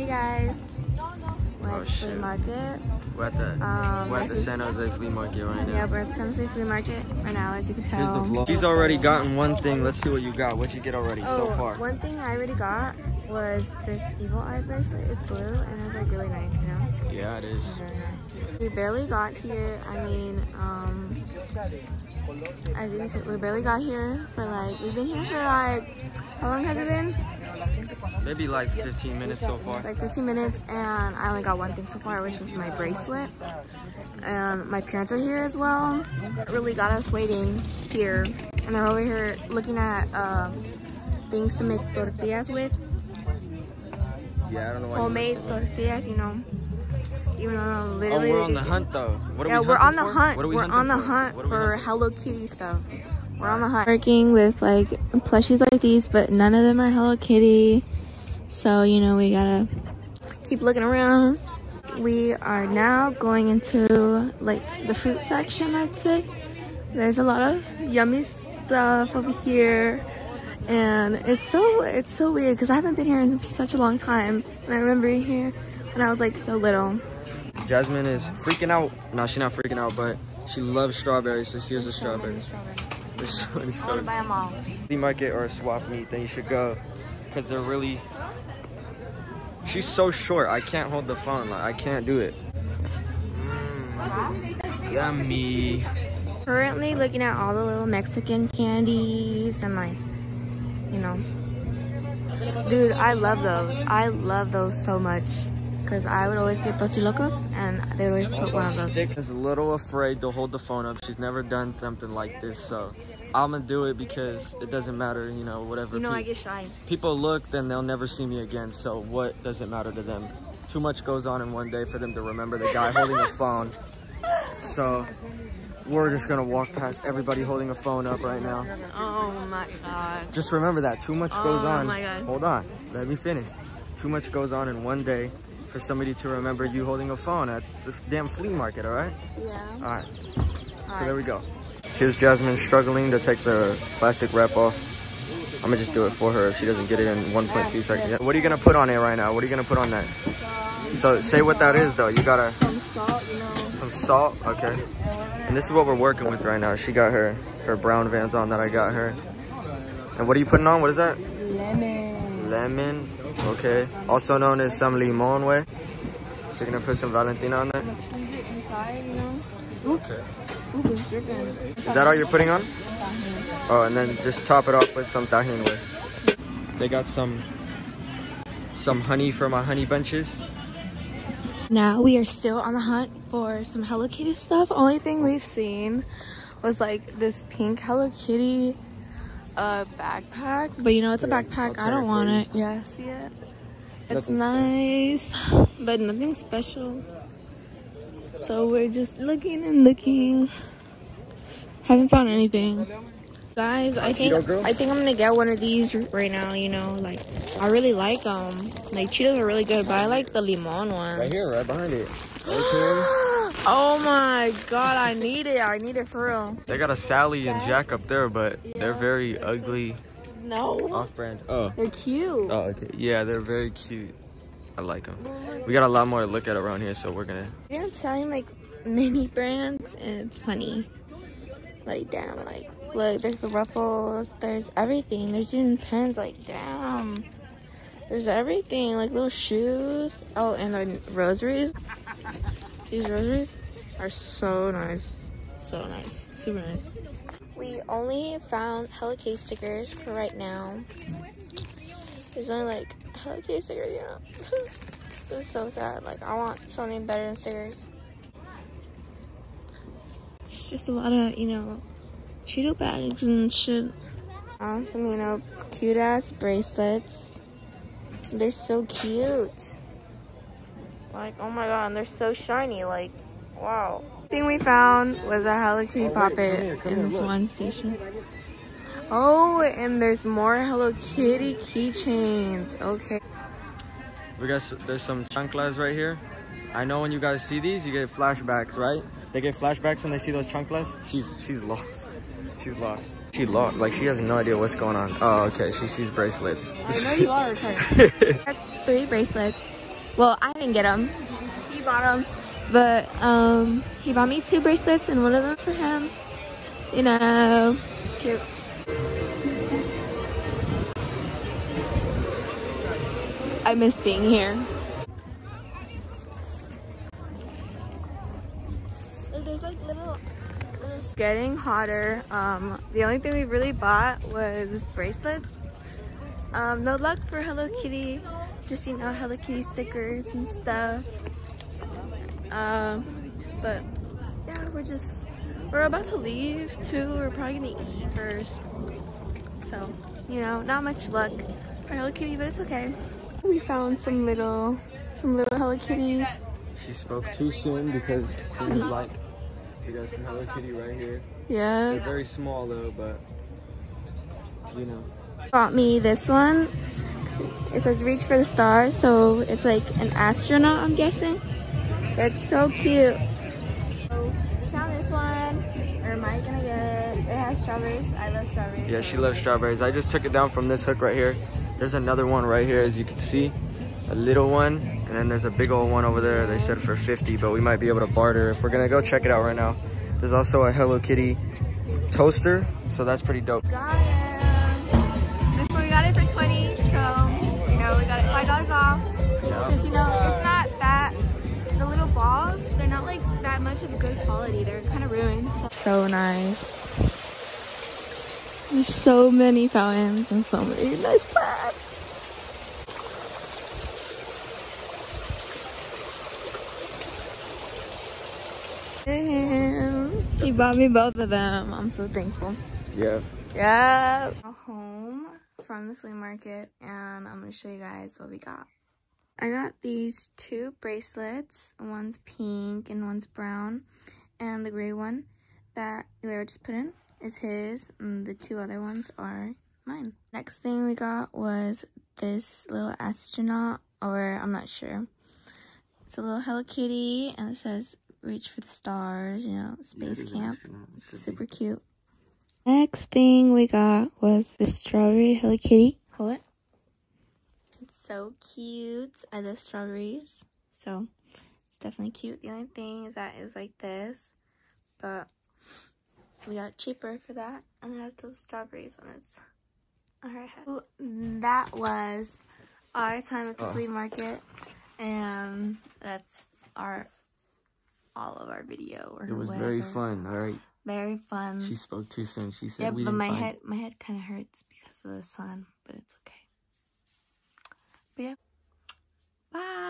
Hey guys. We're Oh, at the flea market. We're at the Um, we're at the San Jose flea market right now. Yeah, we're at the San Jose flea market right now, as you can Here's the tell. vlog. She's already gotten one thing. Let's see what you got. What'd you get already so Oh, far? one thing I already got was this evil eye bracelet. It's blue and it was like really nice, you know? Yeah, it is. Nice. We barely got here. I mean, um, as you said, we barely got here for like, we've been here for like, how long has it been? Maybe like 15 minutes so far. Like 15 minutes and I only got one thing so far, which was my bracelet. And my parents are here as well. It really got us waiting here. And they're over here looking at uh, things to make tortillas with. Yeah, I don't know why. you Homemade tortillas, you know. Even though Oh, literally. we're on the hunt though. What are yeah, we we're on the for? hunt. What are we We're on the for? hunt What for Hello Kitty stuff. We're on the hunt. Working with like plushies like these, but none of them are Hello Kitty. So, you know, we gotta keep looking around. We are now going into like the fruit section, I'd say. There's a lot of yummy stuff over here. And it's so it's so weird because I haven't been here in such a long time. And I remember being here when I was like so little. Jasmine is freaking out. No, she's not freaking out, but she loves strawberries, so she has a strawberry. There's so many I want to buy them all. flea market or a swap meet, then you should go because they're really. She's so short. I can't hold the phone. Like I can't do it. Mm, yummy. Currently looking at all the little Mexican candies and like, you know. Dude, I love those. I love those so much. Cause I would always get Tostilocos and they always put one of those. She's a little afraid to hold the phone up. She's never done something like this, so I'm gonna do it because it doesn't matter, you know, whatever. You know pe- I get shy. people look, then they'll never see me again. So what does it matter to them? Too much goes on in one day for them to remember the guy holding a phone. So we're just gonna walk past everybody holding a phone up right now. Oh my god. Just remember that too much goes Oh on. my God. Hold on, let me finish. Too much goes on in one day for somebody to remember you holding a phone at this damn flea market. All right. Yeah. All right. So there we go. Here's Jasmine struggling to take the plastic wrap off. I'm gonna just do it for her if she doesn't get it in 1.2 seconds. What are you gonna put on it right now? What are you gonna put on that? So say what that is though. You gotta Some salt, you know. some salt. Okay. And this is what we're working with right now. She got her her brown Vans on that I got her. And what are you putting on? What is that? Lemon. Lemon. Okay. Also known as some limon way. So you're gonna put some Valentina on there. Squeeze it inside, you know. Oop. Oop, it's dripping. Is that all you're putting on? Oh, and then just top it off with some Tajín with. They got some some honey for my honey bunches. Now we are still on the hunt for some Hello Kitty stuff. Only thing we've seen was like this pink Hello Kitty uh, backpack. But you know, it's a backpack. I'll don't want it. Yeah, see it? It's nice, but nothing special. So we're just looking and looking. Haven't found anything. Guys, I think I think I'm gonna get one of these right now. You know, like I really like them. Like Cheetos are really good, but I like the limon ones. Right here, right behind it. Okay. Oh my god, I need it. I need it for real. They got a Sally and Jack up there, but they're very ugly No, off-brand. Oh. they're cute. Oh, okay. Yeah, they're very cute. I like them. We got a lot more to look at around here, so we're gonna. They're selling like mini brands, and it's funny. Like damn, like look, there's the ruffles, there's everything. There's even pens. Like damn, there's everything. Like little shoes. Oh, and the rosaries. These rosaries are so nice, so nice, super nice. We only found Hello Kitty stickers for right now. There's only like Hello Kitty stickers, you know. this is so sad. Like I want something better than stickers. It's just a lot of, you know, Cheeto bags and shit. Um, some, you know, cute ass bracelets. They're so cute. Like, oh my god, and they're so shiny. Like, wow. thing we found was a Hello Kitty Oh, wait, Pop come It here, come in here, this look. one station. Oh, and there's more Hello Kitty keychains. Okay. We got there's some chanclas right here. I know when you guys see these, you get flashbacks, right? They get flashbacks when they see those chanclas. She's she's lost. She's lost. She lost. Like she has no idea what's going on. Oh, okay. She sees bracelets. I know you are, okay. Three bracelets. Well, I didn't get them. He bought them. But um, he bought me two bracelets and one of them's for him. You know, cute. I miss being here. There's like little, little getting hotter. Um, the only thing we really bought was bracelets. Um, no luck for Hello Kitty. Just you know Hello Kitty stickers and stuff. Um, but yeah, we're just we're about to leave too. We're probably gonna eat first. So you know, not much luck for Hello Kitty, but it's okay. We found some little some little Hello Kitties. She spoke too soon because she was like, we got some Hello Kitty right here. Yeah. They're very small though, but you know. Bought me this one. It says reach for the stars, so it's like an astronaut, I'm guessing. It's so cute. So, found this one. Or am I gonna get it? It has strawberries. I love strawberries. Yeah, so- she loves strawberries. I just took it down from this hook right here. There's another one right here, as you can see. A little one, and then there's a big old one over there. They said for 50, but we might be able to barter if we're gonna go check it out right now. There's also a Hello Kitty toaster, so that's pretty dope. Got it. We got it off. Since you know it's not that the little balls, they're not like that much of good quality. They're kind of ruined. So. so nice. There's so many fountains and so many nice plants. Damn. He bought me both of them. I'm so thankful. Yeah. Yeah. Home from the flea market and I'm gonna show you guys what we got. I got these two bracelets. One's pink and one's brown. And the gray one that Ilera just put in is his. And the two other ones are mine. Next thing we got was this little astronaut, or I'm not sure. It's a little Hello Kitty and it says reach for the stars, you know, space camp. Super cute. Next thing we got was the strawberry Hello Kitty. Hold it. It's so cute. I love strawberries. So it's definitely cute. The only thing is that it was like this. But we got cheaper for that. And it has those strawberries on its on her head. Ooh, That was our time at the Oh. flea market. And that's our all of our video or It was very fun, alright? very fun. She spoke too soon. She said yeah, we but my head my head kind of hurts because of the sun, but it's okay. But yeah, bye.